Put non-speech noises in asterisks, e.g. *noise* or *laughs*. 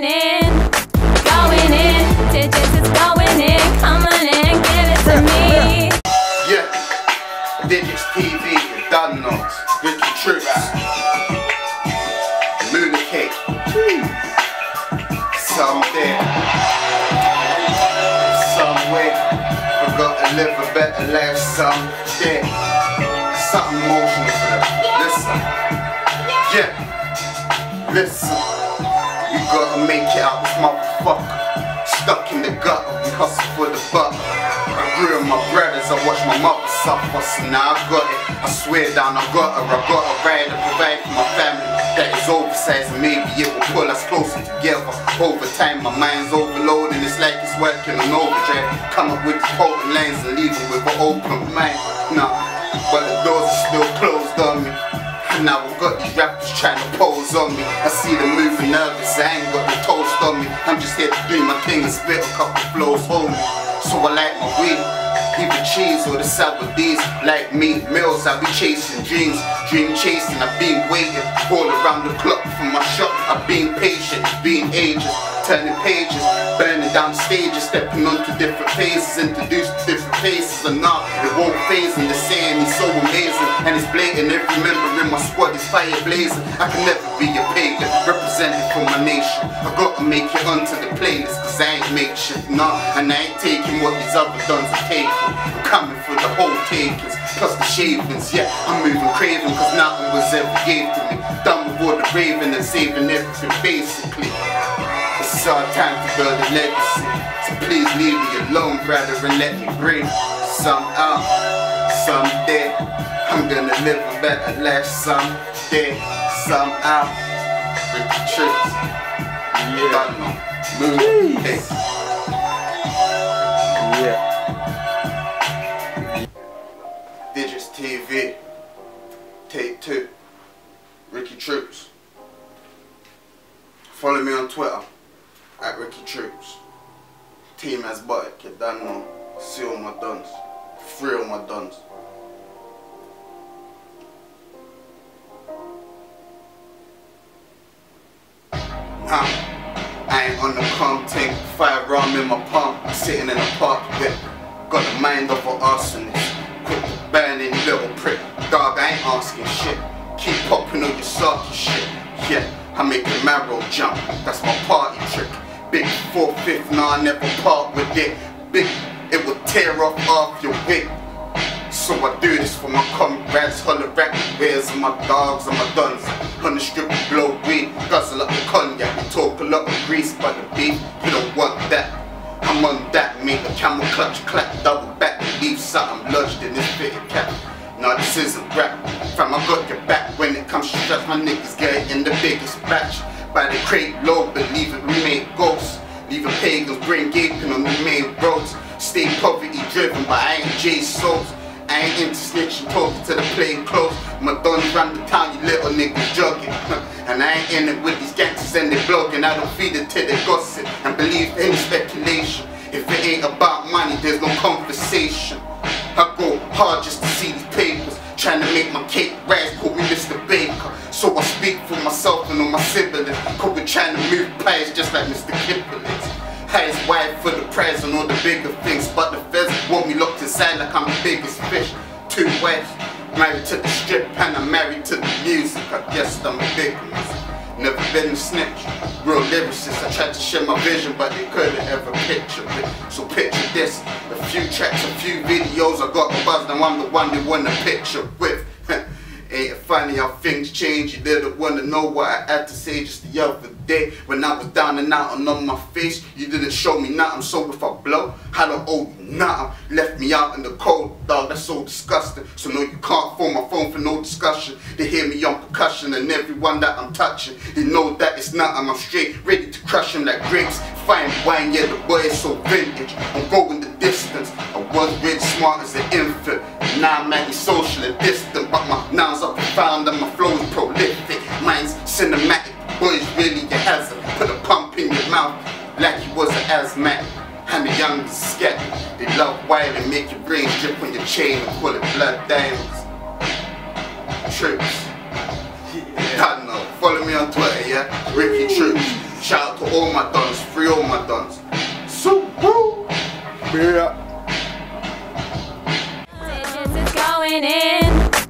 going in, going in. Digits is going in, come on in, give it to me. Yeah, Digits TV, you done knows. Ricky Troops. Luna Cake. Someday. Somewhere. We gotta live a better life someday. Something emotional for them. Listen. Yeah. Listen. We gotta make it out this motherfucker. Stuck in the gutter, we hustle for the buck. I with my brothers, I watched my mother suffer, so now I got it. I swear down, I got her, I got her right to provide for my family. That is oversized, and maybe it will pull us closer together. Over time, my mind's overloading, it's like it's working on overdrive. Come up with these potent lines and leave them with an open mind. Nah, but the doors are still closed on me. Now I've got these rappers trying to pose on me. I see them moving nervous, I ain't got the toast on me. I'm just here to do my thing and spit a couple flows home. So I like my weed, either cheese or the sour D's. Like me, mills, I be chasing dreams, dream chasing. I've been waiting all around the clock for my shot. I've been patient, been ages, turning pages, burning down stages, stepping onto different phases, introduced to different faces. And now it won't phase me. The saying is so amazing and it's blatant. Every member in my squad is fire blazing. I can never be a pagan, representing for my nation. I gotta make it onto the playlist, cause I ain't make shit, nah. And I ain't taking what these other duns are taking. I'm coming for the whole takings, plus the shavings. Yeah, I'm moving craving, cause nothing was ever gave to me. Done with all the raving and saving everything basically. It's our time to build a legacy. So please leave me alone, brother, and let me bring some out. Someday, I'm gonna live a better life. Someday, some out. Ricky Troops. Yeah. Moon. Hey. Yeah. Digits TV. Take two. Ricky Troops. Follow me on Twitter at Ricky Troops. Team as Butt, you don't know. See all my duns. Free all my duns. Huh. I ain't on the calm tank, fire rum in my palm, sitting in a park whip. Got the mind of an arsonist, quick burning little prick. Dog, I ain't asking shit. Keep popping all your salty shit. Yeah, I make a marrow jump, that's my party trick. Big four fifth, nah, I never part with it. Big, it will tear off off your wig. So I do this for my comrades, holler rap bears and my dogs and my guns? On the strip we blow weed, guzzle up the cognac. Talk a lot of grease, but the beat, you don't want that. I'm on that, make a camel clutch, clap, double back, leave something lodged in this fitted cap. No, this isn't rap. Fam, I got your back when it comes to stress. My niggas get it in the biggest batch. By the crate low, believe it, we make ghosts. Leaving pagans, brain gaping on the main roads. Stay poverty driven, but I ain't J souls. I ain't into snitching, talking to the plain clothes. My dons run the town, you little niggas jogging. *laughs* And I ain't in it with these gangsters and they blogging. I don't feed it to their gossip and believe any speculation. If it ain't about money, there's no conversation. I go hard just to see these papers. Trying to make my cake rise, and all my siblings. Cause we're trying to move pies just like Mr. Kipling's. Highest wide for the prize and all the bigger things. But the feds want me locked inside like I'm the biggest fish. Two wives, married to the strip and I'm married to the music. I guess I'm a big. Never been a snitch, real lyricist. I tried to share my vision, but they couldn't ever picture it. So picture this: a few tracks, a few videos. I got the buzz, now I'm the one they want a picture with. It funny how things change? You didn't wanna know what I had to say just the other day when I was down and out and on my face. You didn't show me nothing, so if I blow, I don't owe you nothing. Left me out in the cold, dog. That's so disgusting. So no, you can't phone my phone for no discussion. They hear me on percussion and everyone that I'm touching, they know that it's nothing. I'm straight, ready to crush them like grapes. Fine wine, yeah, the boy is so vintage. I'm going the distance. I was really smart as an infant. Now I'm anti-social and distant, but my nouns are profound and my flow is prolific. Mine's cinematic, boys really a hazard. Put a pump in your mouth like you was an asthmatic. And the young is scared. They love wild and make your brain drip on your chain and call it blood diamonds. Trips. I don't know. Follow me on Twitter, yeah? Ricky Troops. Shout out to all my dons, free all my dons. So woo! Yeah. Digits is going in.